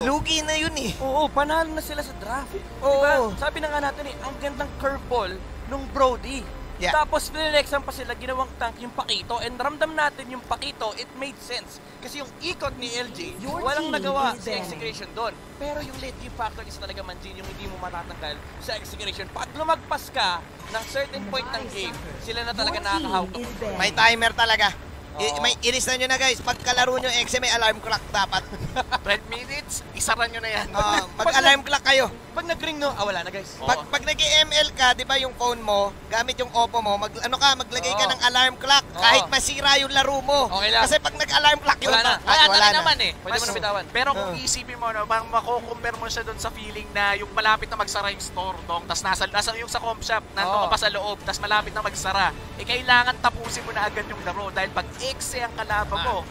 Lugi na yun eh. Oo, panalo na sila sa draft. Oo. Diba? Sabi na nga natin eh, ang gandang curveball nung Brody. Yeah. Tapos nililexan pa sila ginawang tank yung Pakito and ramdam natin yung Pakito, it made sense. Kasi yung ikot ni LJ, Your walang nagawa sa execution doon. Pero yung late game factor is talaga manjin yung hindi mo matatanggal sa execution. Pag lumagpas ka ng certain point ng game, sila na talaga nakakahawak. May timer talaga. I- Oo. may inis na nyo na guys. Pag kalaro nyo XM, may alarm clock dapat. 12 minutes, isara nyo na yan. Ah, Mag-alarm clock kayo. Pag nag-ring no, ah wala na guys. Pag, pag nag-ML ka, di ba yung phone mo, gamit yung Oppo mo, mag, ano ka, maglagay ka Oo. ng alarm clock Oo. kahit masira yung laro mo. Okay lang. Kasi pag nag-alarm clock yun, Wala na. ah, Ay, wala wala na. naman eh. Pwede mo na bitawan. Pero kung Oo. isipin mo, no, bang mako-compare mo siya doon sa feeling na yung malapit na magsara yung store, dong, tas nasa, nasa yung sa comp shop, nandun Oo. ka pa sa loob, tas malapit na magsara, eh kailangan tapusin mo na agad yung laro dahil pag exe ang kalaban mo,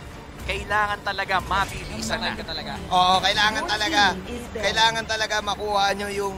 kailangan talaga mabilisan na. Sanay ka talaga. Oo, kailangan talaga. Banned. Kailangan talaga makuha nyo yung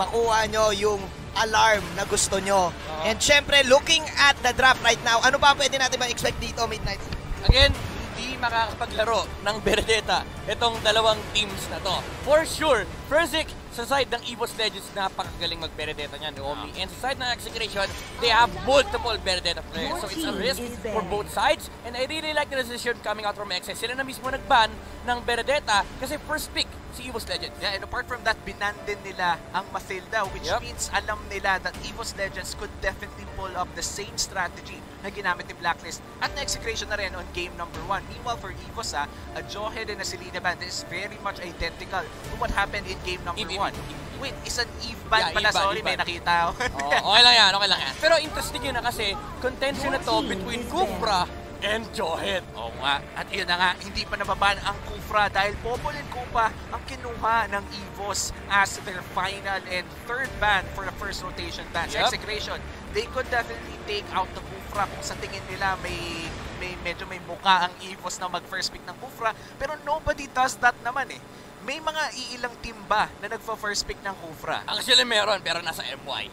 makuha nyo yung alarm na gusto nyo. Oo. And syempre, looking at the draft right now, ano ba pwede natin ma-expect dito, Midnight? Again, hindi makakapaglaro ng Benedetta itong dalawang teams na to. For sure, Persic sa side ng EVOS Legends, napakagaling mag-Benedetta niyan, ni Omi. And sa side ng Execration, they have multiple Benedetta players. So it's a risk for both sides. And I really like the decision coming out from XS. Sila na mismo nag-ban ng Benedetta kasi first pick EVOS Legends. Yeah, and apart from that, binan din nila ang Mathilda, which Yep. means alam nila that EVOS Legends could definitely pull up the same strategy na ginamit ni Blacklist at na-execution na rin on game number 1. Meanwhile, for EVOS, ah, a Johead and a Selena Band is very much identical to what happened in game number Eve, 1. Eve, Eve. Wait, is an Eve band Yeah, pala, Eve sorry, Eve may nakita ako. Oh, okay lang yan, okay lang yan. Pero interesting yun na kasi contention na to between Kufra and Johead. Oo nga. At yun na nga, hindi pa nababan ang Kufra dahil Popol and Kupa ang kinuha ng EVOS as their final and third ban for the first rotation. Sa Yep. execration, they could definitely take out the Kufra kung sa tingin nila may may medyo may muka ang EVOS na mag-first pick ng Kufra. Pero nobody does that naman eh. May mga iilang team ba na nagfa-first pick ng Kufra? Actually meron, pero nasa MY.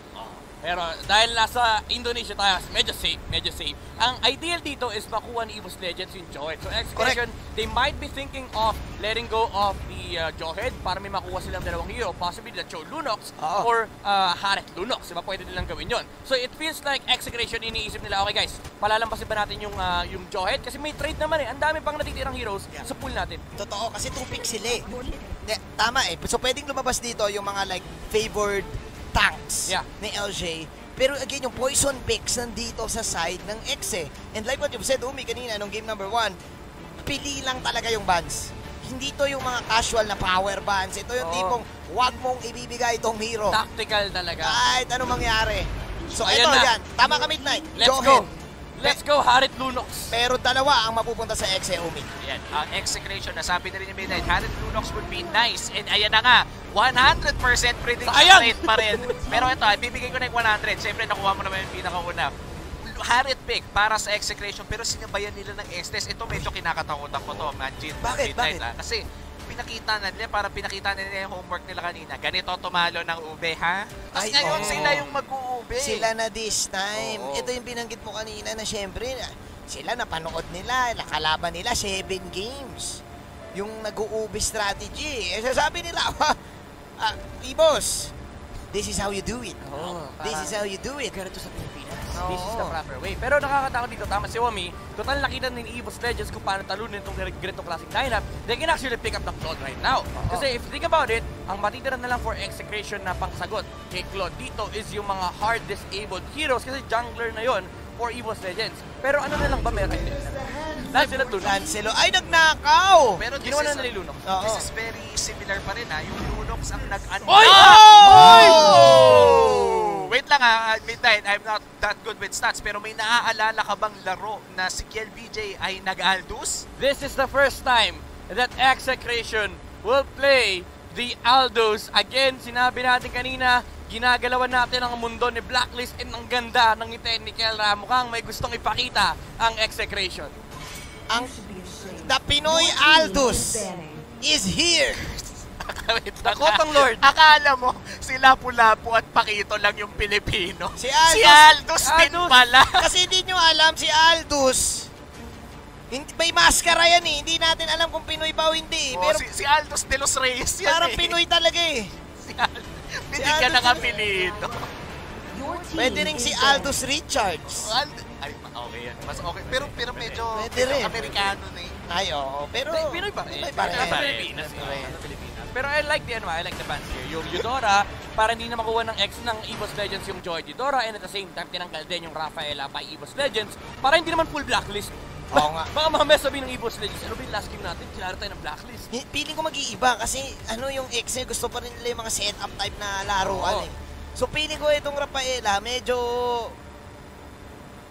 Pero dahil nasa Indonesia tayo, medyo safe, medyo safe. Ang ideal dito is makuha ni EVOS Legends yung Johead. So execution, they might be thinking of letting go of the uh, Johead para may makuha silang dalawang hero. Possibly the Cho Lunox Oo. or uh, Haret Lunox. Diba pwede nilang gawin yon. So it feels like execution iniisip nila, okay guys, palalampasin ba natin yung, uh, yung Johead? Kasi may trade naman eh. Ang dami pang natitirang heroes sa pool natin. Totoo, kasi two picks sila eh. Tama eh. So pwedeng lumabas dito yung mga like favored tanks Yeah. ni LJ. Pero again, yung poison picks nandito sa side ng X eh. And like what you've said, Umi, kanina nung game number 1, pili lang talaga yung bans. Hindi to yung mga casual na power bans. Ito yung Oo. tipong, wag mong ibibigay itong hero. Tactical talaga. Kahit ano mangyari. So Ayan ito na. yan. Tama ka Midnight. Let's Johan. go! Let's go, Harit Lunox! Pero dalawa ang mapupunta sa X eh, Umi. Ayan, ang execration, nasabi na rin ni Midnight, Harit Lunox would be nice. And ayan na nga, 100% prediction Sayang! rate pa rin. Pero ito, bibigay ko na yung 100. Siyempre, nakuha mo naman yung pinakauna. Harit pick para sa execration, pero sinabayan nila ng Estes. Ito medyo kinakatakutan ko to, Manjin. Bakit? Bakit? ah. Kasi pinakita na nila, para pinakita na nila yung homework nila kanina. Ganito tumalo ng ube, ha? Tapos Ay, ngayon, oo. sila yung mag-uube. Sila na this time. Oo. Ito yung binanggit mo kanina na syempre, na- sila napanood nila, nakalaban nila 7 games. Yung nag-uubi strategy. Eh, sasabi nila, ah, Ibos, this is how you do it. Oh, This is how you do it. ganito sa Pilipinas. Oo. This is the proper way. Pero nakakatakot dito, tama si Wami, total nakita ni EVOS Legends kung paano talunin itong ganito classic lineup, they can actually pick up the Claude right now. Kasi if you think about it, ang matitira na lang for execution na pangsagot kay Claude dito is yung mga hard disabled heroes kasi jungler na yon for EVOS Legends. Pero ano na lang ba meron? Lahat sila tunan. Cancelo. Ay, nagnakaw! Pero Ginawa na Lunox. Oo. this is very similar pa rin, ha? Yung Lunox ang nag-un- Oy! Ah! Oh! Wait lang ha, Midnight, I'm not that good with stats, pero may naaalala ka bang laro na si Kiel BJ ay nag-Aldous? This is the first time that Execration will play the Aldos. Again, sinabi natin kanina, ginagalawan natin ang mundo ni Blacklist and ang ganda ng ngiti ni Kelra. Mukhang may gustong ipakita ang Execration. Ang. The Pinoy Aldous is here! Dakotang ha? Lord. Akala mo, si Lapu-Lapu at Pakito lang yung Pilipino. Si Aldous. Si Aldous din Aldous. pala. Kasi hindi nyo alam si. Hindi, may maskara yan eh. Hindi natin alam kung Pinoy ba o hindi. Oh, pero si, si Aldos de los Reyes yan parang eh. Pinoy talaga eh. Si Aldos. Binigyan ng apelido. Pwede rin si Aldous Richards. Aldo. Ay, okay yan. Mas okay. Pero, pero medyo Pwede rin. Amerikano na eh. Ay, oo. Pero, Hindi, Pinoy pa rin. Pinoy pa rin. Nasa Pilipinas. Nasa Pilipinas. Pero I like the ano, I like the fans here. Yung Eudora, para hindi na makuha ng X ng EVOS Legends yung Joy Eudora and at the same time tinanggal din yung Rafaela by EVOS Legends para hindi naman full blacklist. Oo nga. Baka mamaya sabihin ng EVOS Legends, ano ba yung last game natin? Kilala tayo ng blacklist. Feeling ko mag-iiba kasi ano yung X eh, gusto pa rin nila yung mga setup type na laruan eh. So feeling ko itong Rafaela medyo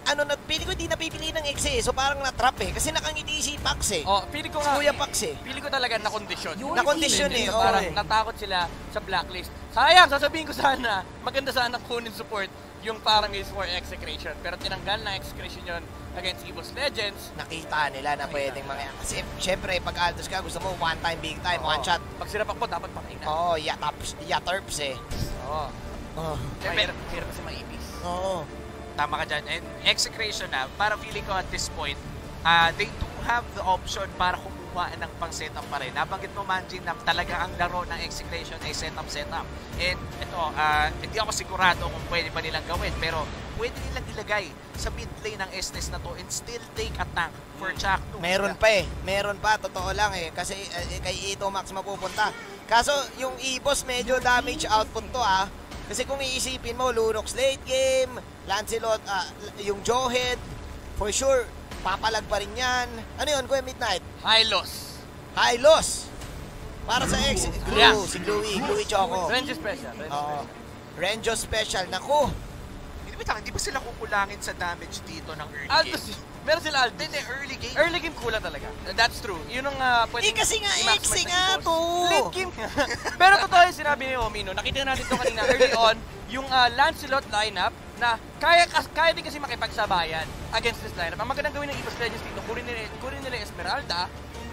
ano na feeling ko hindi napipili ng X eh. So parang na-trap eh kasi nakangiti si Pax eh. Oh, feeling ko Si nga, Kuya Pax eh. Feeling ko talaga na kondisyon. Na kondisyon eh, oo. Parang natakot sila sa blacklist. Sayang, sasabihin ko sana, maganda sana kunin support yung parang is for execration. Pero tinanggal na execration yon against Evil's Legends. Nakita nila na pwedeng mga kasi syempre pag Aldos ka gusto mo one time big time one Oo. shot. Pag sinapak mo, dapat patay na. Oo, oh, yataps, yaterps eh. Oo. Oh. Mahirap, mahirap kasi maipis. Oo. Tama ka dyan. And execration na, para feeling ko at this point, uh, they do have the option para kumuha ng pang setup pa rin. Nabanggit mo, Manjin, na talaga ang laro ng execration ay setup setup. And ito, uh, hindi ako sigurado kung pwede pa nilang gawin, pero pwede nilang ilagay sa mid lane ng Estes na to and still take a tank for Chak Meron pa eh. Meron pa, totoo lang eh. Kasi eh, kay Ito Max mapupunta. Kaso yung Evos medyo damage output to ah. Kasi kung iisipin mo, Lunox late game, Lancelot, ah, yung Johead, for sure, papalag pa rin yan. Ano yun, Kuya Midnight? High loss. High loss. Para sa ex, Glue, Yeah. si Gluey, Gluey Choco. Range special. Range Oo. special. Renjo Special, naku. Hindi ba, hindi ba sila kukulangin sa damage dito ng early Aldos, game? meron sila Aldos. Hindi, early game. Early game kulang talaga. That's true. Yun ang uh, pwede Eh kasi nga, X nga to. Late game nga. Pero totoo yung sinabi ni Omino. Nakita natin to kanina early on, yung uh, Lancelot lineup na kaya kaya din kasi makipagsabayan against this lineup. Ang magandang gawin ng Evos Legends dito, kunin nila, kunin nila Esmeralda,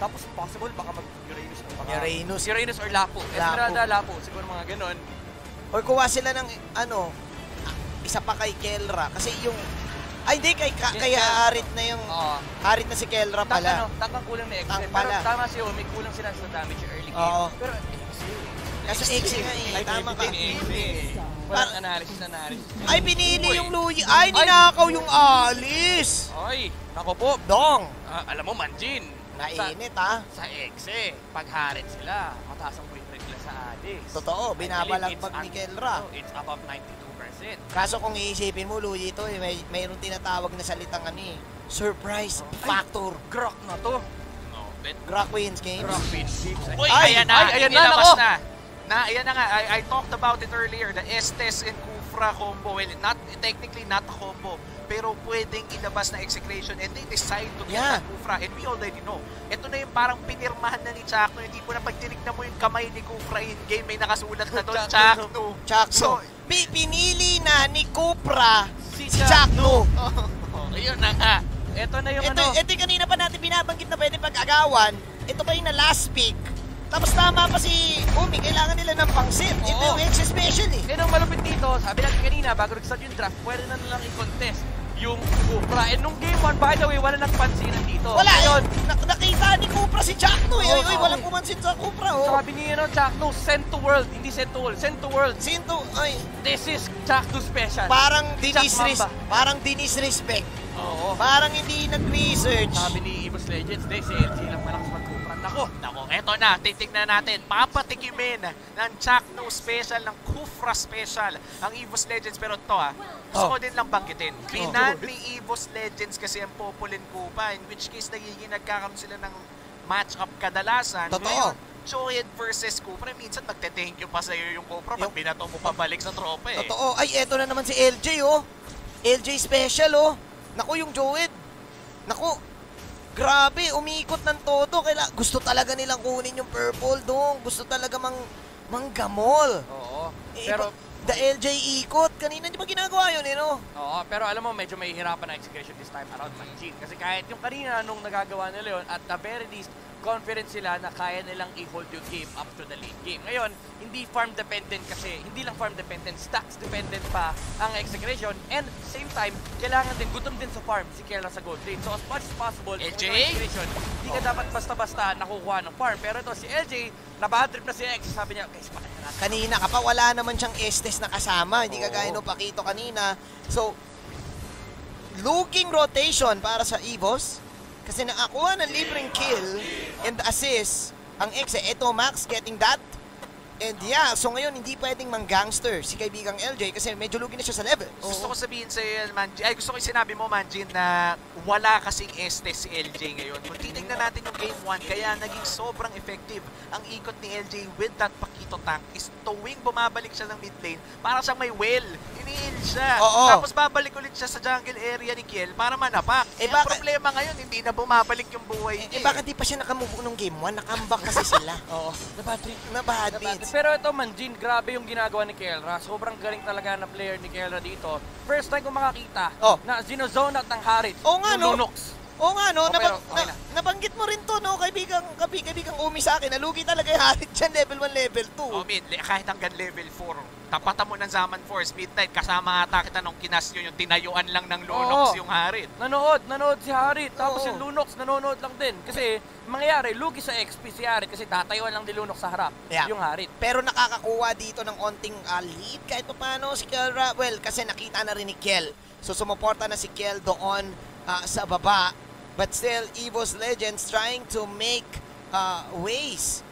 tapos possible baka mag Uranus or baka Uranus. Uranus or Lapo. Esmeralda, Lapo, siguro mga ganun. Or kuha sila ng, ano, isa pa kay Kelra. Kasi yung, ay hindi, kay, ka, kay Harit na yung, Oo. Harit na si Kelra Tank, ano, pala. tank ang kulang na. Tank Pero pala. tama si Omi, kulang sila sa damage early game. Oo. Pero X Kasi X nga eh, tama ka. Walang analysis, analysis. Ay, pinili yung Louie. Ay, ninakaw yung Alice. Ay, ako po. Dong. Ah, alam mo, Manjin. Nainit ha. Sa, sa Exe, pag harit sila, mataas ang win rate nila sa Addis. Totoo, binabalagbag ni it's Kelra. It's above 92%. Kaso kung iisipin mo, Louie, ito, eh, may, mayroong tinatawag na salitang ano eh. Surprise factor. Grok na to. No, bet. Grock wins games. Grok wins. Uy, Ay, ayan na. ay, ayan na, nako. na. Na, ayan na nga. I, I talked about it earlier. The Estes and Kufra combo. Well, not, technically not a combo. Pero pwedeng ilabas na execration and they decide to get Yeah. that Kufra. And we already know. Ito na yung parang pinirmahan na ni Chakno. Hindi mo na pag tinignan mo yung kamay ni Kufra in game, may nakasulat na doon, Chakno. Chakno. Chakno. So, Pi- pinili na ni Cupra Si si Chakno. Oh, ayun na nga. Ito na yung Ito, ano. ito yung kanina pa natin binabanggit na pwede pag-agawan. Ito pa yung na last pick. Tapos tama pa si Umi, kailangan nila ng pangsit. Ito yung extra special eh. Eh, nung malupit dito, sabi natin kanina, bago nag-start yung draft, pwede na nilang i-contest yung Cupra. And nung game 1, by the way, wala nagpansinan dito. Wala Ngayon, eh. Nak- nakita ni Cupra si Chakno eh. Uy, uy, oo. walang pumansin sa Cupra oh. sabi ni ano, Chakno, send to world, hindi send to world, send to world. Sinto, ay, This is Chakno special. parang Jack dinisres, Mamba. parang dinisrespect. Oo. Parang hindi nag-research. Sabi ni Evos Legends, they si LG lang malakas mag-Cupra. Nako, Nako, eto na, titignan natin. Papatikimin ng Chakno Special, ng Kufra Special, ang EVOS Legends. Pero to ha, gusto Oh. ko din lang banggitin. Binan ni EVOS Legends kasi ang Populin Kupa, in which case nagiging nagkakaroon sila ng match-up kadalasan. Totoo. Ngayon, Choed versus Kupra, minsan magte-thank you pa sa'yo yung Kupra pag binato mo pabalik sa tropa eh. Totoo. Ay, eto na naman si LJ, oh. LJ special, oh. Naku, yung Joed. Naku, grabe, umiikot ng todo. Kaila, gusto talaga nilang kunin yung purple dong. Gusto talaga mang manggamol. Oo. Eh, Pero, the LJ ikot. Kanina di ba ginagawa yun, eh, no? oo, pero alam mo, medyo may hirapan na execution this time around Manjin. Kasi kahit yung kanina nung nagagawa nila yun, at the very least, confident sila na kaya nilang i-hold yung game up to the late game. Ngayon, hindi farm dependent kasi, hindi lang farm dependent, stacks dependent pa ang execution and same time, kailangan din, gutom din sa farm si Kela sa gold lane. So as much as possible, LJ? execution, hindi ka dapat basta-basta nakukuha ng farm. Pero ito si LJ, nabad trip na si X, sabi niya, guys, pakita natin. Kanina ka pa, wala naman siyang Estes na kasama. Hindi Oo. kagaya nung Pakito kanina. So, looking rotation para sa Evos. Kasi nakakuha ng libreng kill and assist ang Exe. Ito, Max getting that. And yeah, so ngayon hindi pwedeng mang-gangster si kaibigang LJ kasi medyo lugi na siya sa level. Gusto ko sabihin sa Manjin, ay gusto ko sinabi mo Manjin na wala kasing Estes si LJ ngayon. Kung titignan natin yung game 1, kaya naging sobrang effective ang ikot ni LJ with that Pakito tank is tuwing bumabalik siya ng mid lane, para siyang may well. Iniil siya. Oo. Tapos babalik ulit siya sa jungle area ni Kiel para manapak. Eh, Eh, baka- problema ngayon, hindi na bumabalik yung buhay Eh, niya. bakit di pa siya nakamove nung game 1? Nakambak kasi sila. Oo, nabad trip. Pero ito man, Jin, grabe yung ginagawa ni Kelra. Sobrang galing talaga na player ni Kelra dito. First time ko makakita Oh. na zinozone out ng Harit. Oo nga, yung no? Lunox. Oo nga, no? Pero Nabang- okay na- na. nabanggit mo rin to, no? Kaibigang, kabi, kaibigang umi sa akin. Nalugi talaga yung harit dyan, level 1, level 2. Oh, mid, kahit hanggang level 4. Tapatan mo ng Zaman Force, midnight, kasama ata kita nung kinas yun, yung tinayuan lang ng Lunox Oo. yung Harit. Nanood, nanood si Harit. Tapos Oo. yung Lunox, nanonood lang din. Kasi, mangyayari, lugi sa XP si Harit kasi tatayuan lang ni Lunox sa harap. Yeah. Yung Harit. Pero nakakakuha dito ng onting ah, lead kahit pa paano si Kelra. Well, kasi nakita na rin ni Kel. So sumuporta na si Kel doon ah, sa baba. But still, Evo's Legends trying to make ah, ways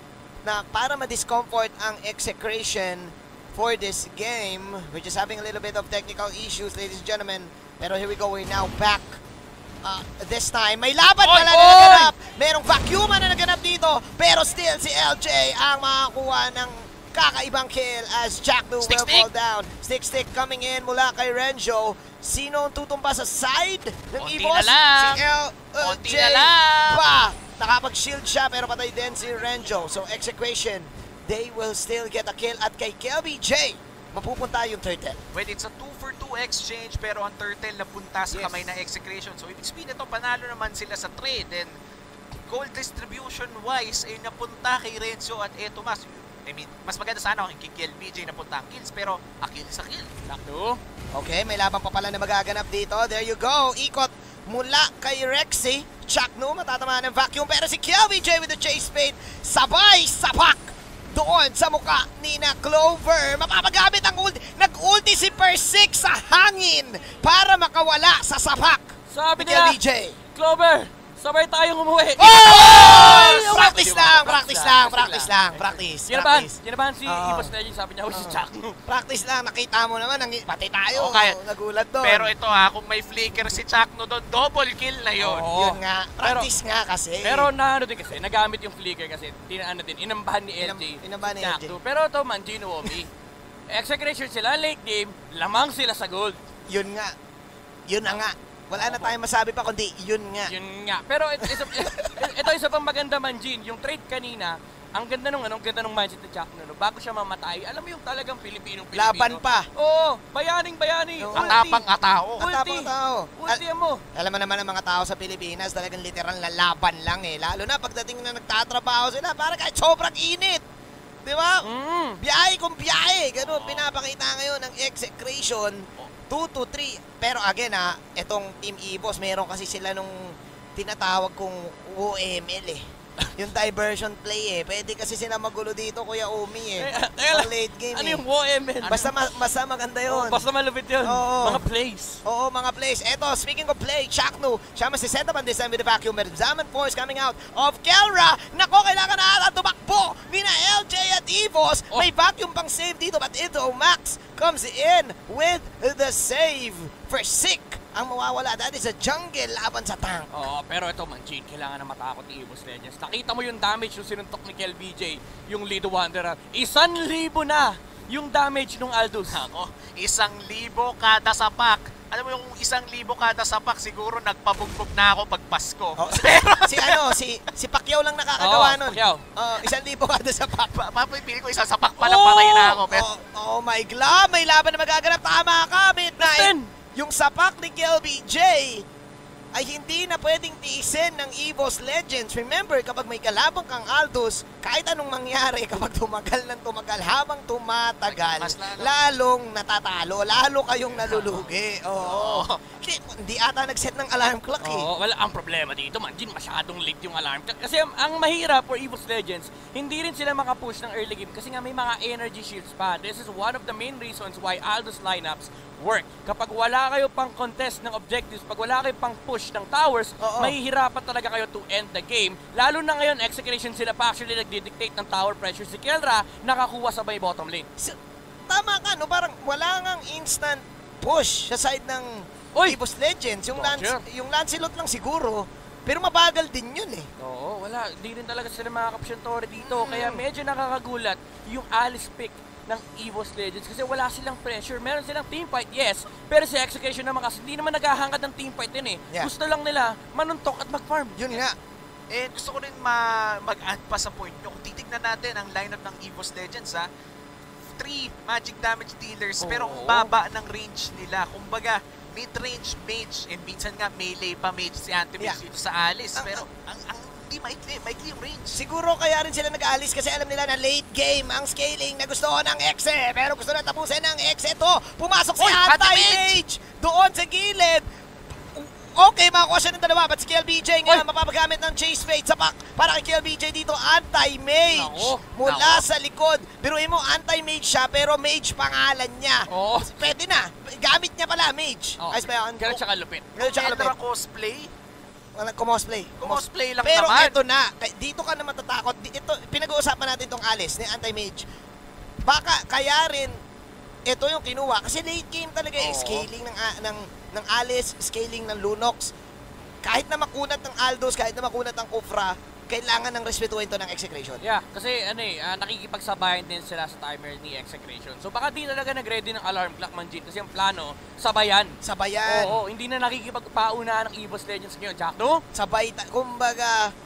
na para ma-discomfort ang execration for this game. We're just having a little bit of technical issues, ladies and gentlemen. Pero here we go, we're now back. Ah, this time, may laban Oy, pala na oy! naganap. Merong vacuum na naganap dito. Pero still, si LJ ang makakuha ng kakaibang kill as Jack Stick, will stick. fall down. Stick stick coming in mula kay Renjo. Sino ang tutumpa sa side ng Konti Evos? na. Si LJ na lang. pa. Nakapag-shield siya pero patay din si Renjo. So execution, they will still get a kill. At kay Kelby J, mapupunta yung turtle. Well, it's a 2 for 2 exchange pero ang turtle napunta sa Yes. kamay ng execution. So, ibig sabihin ito, panalo naman sila sa trade. And goal distribution wise ay napunta kay Renzo at eto mas. I mean, mas maganda sana kung kay Kiel BJ napunta ang kills pero a kill sa kill. Sakto. Okay, may laban pa pala na magaganap dito. There you go. Ikot mula kay Rexy. Chuck no, matatamaan ng vacuum. Pero si Kelby J with the chase fade. Sabay, sapak doon sa muka ni na Clover. Mapapagamit ang ulti. Nag-ulti si Persik sa hangin para makawala sa sapak. Sabi ni nila, Kelby J. Clover, sabay tayong umuwi. Oh! Practice Di ba? lang, Practice practice lang, practice practice lang, practice. Kinabahan, practice. kinabahan si Oo. Evos Legends, sabi niya, oh, si. Chuck. Practice lang, nakita mo naman, ang, pati tayo, Okay. nagulat doon. Pero ito ha, kung may flicker si Chakno doon, double kill na yun. Oo. Yun nga, practice nga kasi. Pero na ano din kasi, nagamit yung flicker kasi, tinaano din, inambahan ni Inam- LJ. inambahan ni LJ. Pero ito man, Gino Omi. Execution sila, late game, lamang sila sa gold. Yun nga. Yun na nga. Wala na tayong masabi pa kundi yun nga. Yun nga. Pero ito, isa, ito isa pang maganda man, Gin. Yung trade kanina, ang ganda nung ano, ang ganda nung mindset ni Jack no, bago siya mamatay. Alam mo yung talagang Pilipinong Pilipino. Laban pa. Oo, bayaning bayani. Ulti. Atapang atao. Ulti. tapang tao. Ulti mo. Alam mo naman ang mga tao sa Pilipinas, talagang literal na laban lang eh. Lalo na pagdating na nagtatrabaho sila, para kahit sobrang init. Di ba? Mm. Biyahe kung biyahe. Ganun, pinapakita ngayon ng execration. 2 to 3. Pero again ha, itong Team Evos, meron kasi sila nung tinatawag kong OML eh. Yung diversion play eh. Pwede kasi sila magulo dito, Kuya Umi eh. Eh, teka lang. Pang late game Ano eh. yung OML? Basta, ma- basta maganda yun. Oh, basta malupit yun. Oo. Mga plays. Oo, mga plays. Eto, speaking of play, Chakno, siya masiseta pa this time with the vacuum. Zaman Force coming out of Kelra. Nako, kailangan na ata tumakbo ni na LJ at Evos. Oh. May vacuum pang save dito, but ito, Max comes in with the save for Sick. Ang mawawala, that is a jungle laban sa tank. Oo, pero ito man, Jane, kailangan na matakot ni Evos Legends. Nakita mo yung damage yung sinuntok ni Kel BJ, yung Lido Wanderer. Isan libo na yung damage nung Aldous. Ako, isang libo kada sapak. Alam mo yung isang libo kada sapak, siguro nagpabugbog na ako pag Pasko. Oh, si ano, si si Pacquiao lang nakakagawa Oo, nun. Pacquiao. Oh, isang libo kada sa pak. Pa- ko isang sapak pa lang patay na ako. Pero Oh, oh my God, may laban na magaganap. Tama ka, Midnight. Justin! Yung sapak ni Kelby J, ay hindi na pwedeng tiisin ng EVOS Legends. Remember, kapag may kalabang kang Aldous, kahit anong mangyari kapag tumagal ng tumagal, habang tumatagal, lalo. lalong natatalo, lalo kayong nalulugi. Oo. Hindi, hindi ata nag-set ng alarm clock eh. Oo, wala ang problema dito, man. Din masyadong late yung alarm. clock. Kasi ang, ang mahirap for EVOS Legends, hindi rin sila makapush ng early game kasi nga may mga energy shields pa. This is one of the main reasons why Aldo's lineups work. Kapag wala kayo pang contest ng objectives, pag wala kayo pang push ng towers, Oo. mahihirapan talaga kayo to end the game. Lalo na ngayon, execution sila pa actually nagdi-dictate ng tower pressure. Si Kelra, nakakuha sa may bottom lane. So, tama ka, no? Parang wala ngang instant push sa side ng Oy! EVOS Legends. Yung, Lance, yung Lancelot lang siguro, pero mabagal din yun eh. Oo, wala. Di rin talaga sila makakapsyentore dito. Mm. Kaya medyo nakakagulat yung Alice pick ng EVOS Legends kasi wala silang pressure. Meron silang team fight, yes. Pero si Execution naman kasi hindi naman naghahangad ng team fight din eh. Yeah. Gusto lang nila manuntok at mag-farm. Yun nga. And gusto ko rin ma- mag-add pa sa point nyo. Kung titignan natin ang lineup ng EVOS Legends ha, three magic damage dealers pero ang Oo. baba ng range nila. Kumbaga, mid-range mage and minsan nga melee pa mage si Anti-Mage Yeah. dito sa Alice. Ang- pero ang, ang hindi maikli, maikli yung range. Siguro kaya rin sila nag-aalis kasi alam nila na late game ang scaling na gusto ng Exe. Pero gusto na tapusin ng Exe to. Pumasok si Anti-Mage doon sa gilid. Okay, makakuha siya ng dalawa. But si KLBJ nga, Uy! mapapagamit ng chase fate sa pack para kay KLBJ dito, anti-mage. Mula nako. sa likod. Biruin mo, anti-mage siya, pero mage pangalan niya. Oo. Pwede na. Gamit niya pala, mage. Oh, Ayos ba yun? Ganun siya kalupit. Ganun siya Elra kalapit. cosplay, Walang kumosplay. cosplay lang Pero naman. eto na, kay- dito ka na matatakot. Ito, pinag-uusapan natin itong Alice ni Anti-Mage. Baka kaya rin ito yung kinuha kasi late game talaga eh. Scaling ng, ng, ng Alice, scaling ng Lunox. Kahit na makunat ng Aldos, kahit na makunat ng Kufra, kailangan ng respetuhin to ng execration. Yeah, kasi ano eh, ah, nakikipagsabayan din sila sa timer ni Execration. So baka di talaga nag-ready ng alarm clock man Jin kasi ang plano, sabayan. Sabayan. Oo, hindi na nakikipagpauna ng EVOS Legends ngayon, Jack, no? Sabay, ta- kumbaga,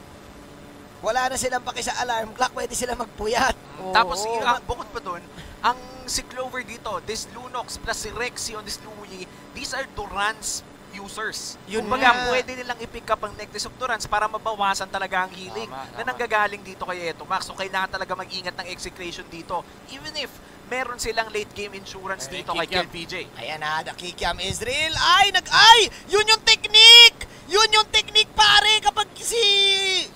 wala na silang paki sa alarm clock, pwede sila magpuyat. Oo. Tapos, ang bukod pa dun, ang si Clover dito, this Lunox plus si Rexy on this Louie, these are Durance users. Yun Kumbaga, nga. pwede nilang i-pick up ang of Durance para mabawasan talaga ang healing Tama, na tama. nanggagaling dito kay Eto Max. So, kailangan talaga mag-ingat ng execration dito. Even if meron silang late game insurance Eh, dito kay KLPJ. Ayan na, nakikiam Israel. Ay, nag ay! Yun yung technique! Yun yung technique pare kapag si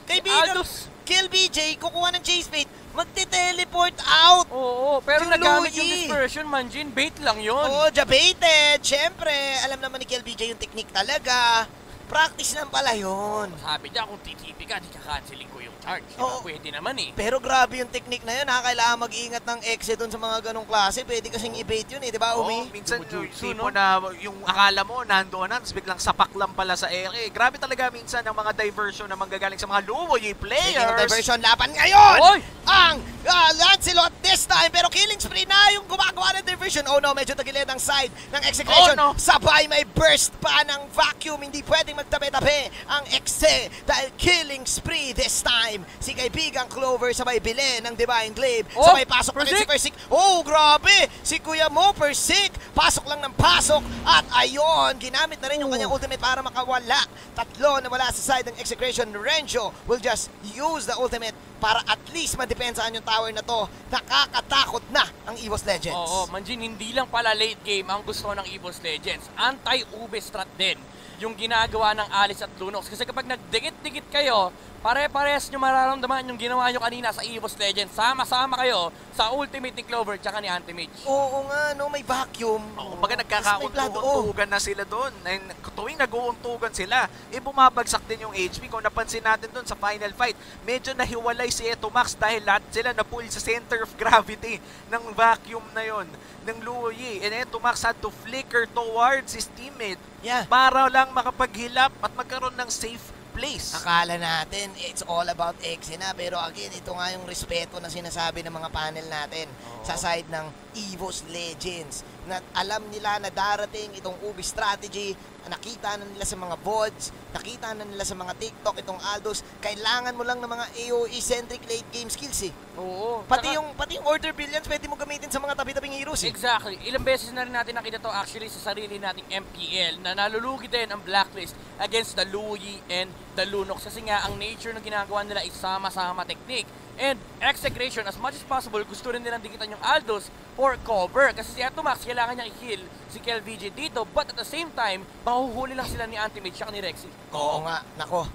kaibigan Aldous. Kill BJ kukuha ng chase bait, magte-teleport out. Oo, pero Yung nagamit yung Louie. dispersion man Jin, bait lang yun. Oo, jabated. Siyempre, alam naman ni Kill BJ yung technique talaga. Practice lang pala yun. Sabi niya, kung titipi ka, di ka canceling ko yung charge. Diba? Oo. Pwede naman eh. Pero grabe yung technique na yun ha. Kailangan mag-ingat ng exit dun sa mga ganong klase. Pwede kasing i-bait yun eh, di ba, Oo, Umi? minsan Jumujutsu, yung tipo no? na yung akala mo nandoon na, tapos biglang sapak lang pala sa ere. Grabe talaga minsan ang mga diversion na manggagaling sa mga Luwoy players. Speaking diversion, laban ngayon! Oy! Ang uh, Lancelot this time, pero killing spree na yung gumagawa ng diversion. Oh no, medyo tagilid ang side ng execution. Oh, no. Sabay may burst pa ng vacuum. Hindi pwedeng magtabi-tabi ang exe dahil killing spree this time. Si kaibigang Clover sabay bili ng Divine Glaive. Oh, sabay pasok pa rin si Persik! Oh, grabe! Si Kuya Mo Persik, pasok lang ng pasok. At ayun, ginamit na rin yung Oh. kanyang ultimate para makawala. Tatlo na wala sa side ng execution. Renjo will just use the ultimate para at least madepensahan yung tower na to. Nakakatakot na ang EVOS Legends. Oo, Manjin, hindi lang pala late game ang gusto ng EVOS Legends. Anti-ube strat din yung ginagawa ng Alice at Lunox. Kasi kapag nagdikit-dikit kayo, pare-parehas nyo mararamdaman yung ginawa nyo kanina sa EVOS Legends. Sama-sama kayo sa ultimate ni Clover tsaka ni Anti-Mage. Oo nga, no, may vacuum. Oo, oh. nagkakauntugan na sila doon. And tuwing nag-uuntugan sila, eh bumabagsak din yung HP. Kung napansin natin doon sa final fight, medyo nahiwalay si Eto Max dahil lahat sila na-pull sa center of gravity ng vacuum na yon ng Luoyi. And Eto Max had to flicker towards his teammate Yeah. para lang makapaghilap at magkaroon ng safe place. Akala natin it's all about Exe na pero again ito nga yung respeto na sinasabi ng mga panel natin Oo. sa side ng EVOS Legends na alam nila na darating itong Ubi strategy, nakita na nila sa mga VODs, nakita na nila sa mga TikTok itong Aldos, kailangan mo lang ng mga AoE-centric late game skills eh. Oo. Pati Tsaka- yung pati yung order billions pwede mo gamitin sa mga tabi-tabing heroes eh. Exactly. Ilang beses na rin natin nakita to actually sa sarili nating MPL na nalulugi din ang Blacklist against the Louis and the Lunox kasi nga ang nature ng ginagawa nila is sama-sama technique. And exegration, as much as possible, gusto rin nilang dikitan yung Aldos for cover. Kasi si Atomax, kailangan niya i-heal si KelVJ dito. But at the same time, mahuhuli lang sila ni Antimage at ni Rexy. Oo nga, nako.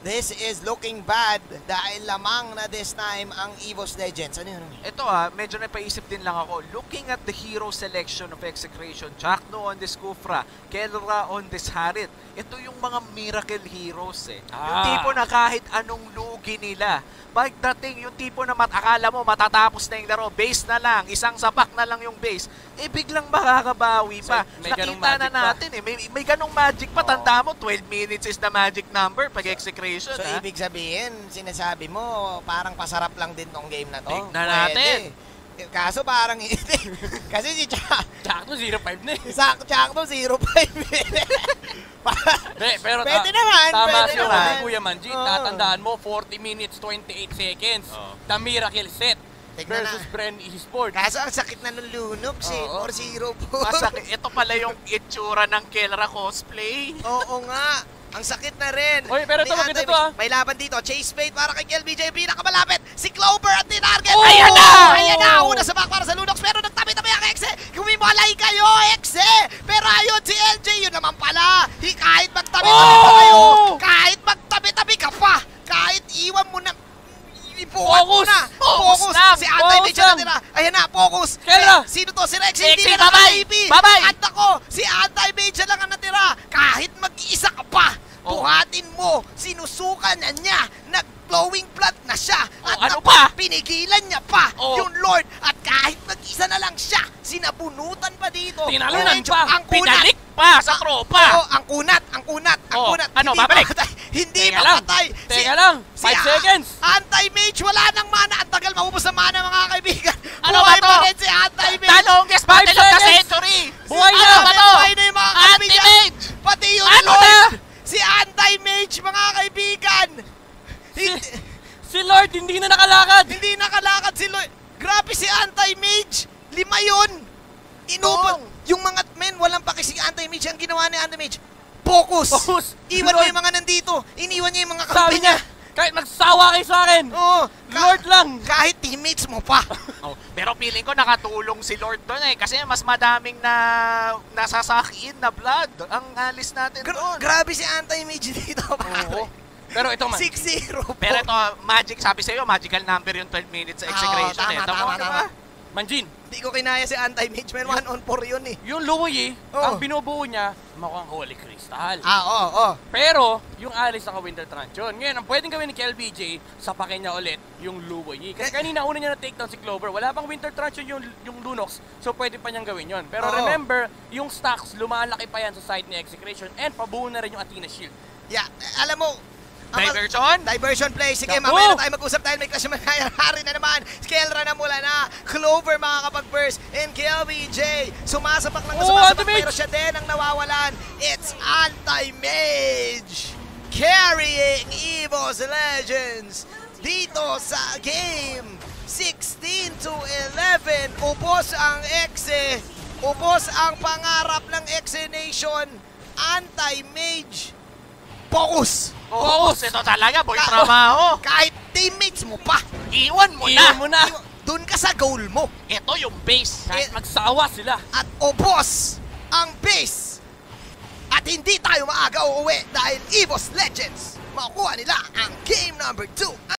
This is looking bad dahil lamang na this time ang EVOS Legends. Ano yun? Ito ah, medyo napaisip din lang ako. Looking at the hero selection of Execration, Jackno on this Kufra, Kelra on this Harit, ito yung mga miracle heroes eh. Yung Ah. tipo na kahit anong lugi nila, pagdating yung tipo na mat akala mo matatapos na yung laro, base na lang, isang sapak na lang yung base, eh biglang makakabawi pa. So, Nakita na magic pa. natin eh, may, may ganong magic pa. Oo. Tanda mo, 12 minutes is the magic number pag Execration. So, ah. ibig sabihin, sinasabi mo, parang pasarap lang din tong game na to. Tignan natin. Pwede. Kaso parang. Kasi si Jack no, 0-5 na eh. sa Jack to 0-5. Hindi, pero Pwede ta- naman, tama pwede siya naman. Kuya Manji. Oo. Tatandaan mo, 40 minutes, 28 seconds. Oo. The miracle set Tignan versus na. Bren Esports. Kaso ang sakit na nung lunok si Oo. 4-0 po. Masakit. Ito pala yung itsura ng Kelra cosplay. Oo nga. Ang sakit na rin. Oy, pero ito, maganda to, ah. May laban dito. Chase fate para kay KLBJ. Pinakamalapit. Si Clover at tinarget. Oh! Ayan na! Ayan na! Una sa back para sa Lunox. Pero nagtabi-tabi ang Exe. Kumimalay kayo, Exe! Pero ayun si LJ. Yun naman pala. Hi, kahit magtabi-tabi pa Oh! kayo. Kahit magtabi-tabi ka pa. Kahit iwan mo na. Ibuhat Focus! na. Focus lang! Si Focus may siya natira. Ayan na, focus. Kaya! Eh, sino to? Si Rex. Rexy, Hindi na naka-AP. Bye-bye! At ako, si Anti-Major lang ang natira. Kahit mag-iisa ka pa, Oh. buhatin mo. Sinusukan na niya. Nag-flowing blood na siya. At Oh, ano napa- pa? Pinigilan niya pa Oh. yung Lord. At kahit mag-isa na lang siya, sinabunutan pa dito. Tinalunan pa. Ang kunat. Pinalik pa sa tropa. Oo, ang kunat, ang kunat, ang Oh, kunat. ano, babalik? Hindi Teka lang. mapatay. Teka lang. 5 ah, seconds. Anti-mage, wala nang mana. Ang tagal maubos ang mana, mga kaibigan. Ano Buhay ba to? pa rin si Anti-mage. The longest Five battle of the seconds. century. Buhay Si na! Anti- Ano ba to? buhay na yung mga kaibigan. Anti-mage! Pati yung Ano Lord. na? Si Anti-Mage, mga kaibigan. Hindi, Si Lord hindi na nakalakad. hindi nakalakad si Lord. Grabe si Anti-Mage. Lima yun. Inubos. Oo. Yung mga men, walang paki si Anti-Mage. Ang ginawa ni Anti-Mage, focus. Focus. Iwan mo Lord. yung mga nandito. Iniwan niya yung mga kampi niya, kahit magsawa kayo sa akin, Oo. ka- Lord lang. Kahit teammates mo pa. Oh, pero feeling ko nakatulong si Lord doon eh kasi mas madaming na nasasakiin na blood ang alis natin Gra- doon. grabe si Anti-Mage dito, Oo. Pero ito man, 6-0 po. Pero ito, magic, sabi sa'yo, magical number yung 12 minutes sa execration Oo, eh. tama, Tama, tama, diba? tama. Manjin, Hindi ko kinaya si Anti-Mage. May 1 on 4 yun eh. yung Louis, Oo. ang binubuo niya, mukhang Holy Crystal. Ah, oo, oo. Pero, yung Alice naka Winter Trunch yun. Ngayon, ang pwedeng gawin ni KLBJ, sapakin niya ulit yung Louis. Kasi Eh. kanina una niya na-take down si Clover. Wala pang Winter Trunch yun yung, yung Lunox. So, pwede pa niyang gawin yun. Pero Oo. remember, yung stacks, lumalaki pa yan sa side ni Execration and pabuo na rin yung Athena Shield. Yeah, alam mo, Diversion? Diversion play. Sige, Naku! mamaya na tayo mag-usap dahil may clash naman hari na naman. Skelra na mula na. Clover makakapag-burst. And KLBJ, sumasapak lang na Oh, sumasapak pero siya din ang nawawalan. It's Anti-Mage carrying EVO's Legends dito sa game 16 to 11. Ubos ang Exe. Ubos ang pangarap ng Exe Nation. Anti-Mage. Focus! Focus! Ito talaga, boy, Ka- trabaho. Kahit teammates mo pa, Iwan mo na. Iwan mo na! dun ka sa goal mo. Ito yung base. Kahit Eh, magsawa sila. At ubos ang base. At hindi tayo maaga uuwi dahil EVOS Legends makukuha nila ang game number 2.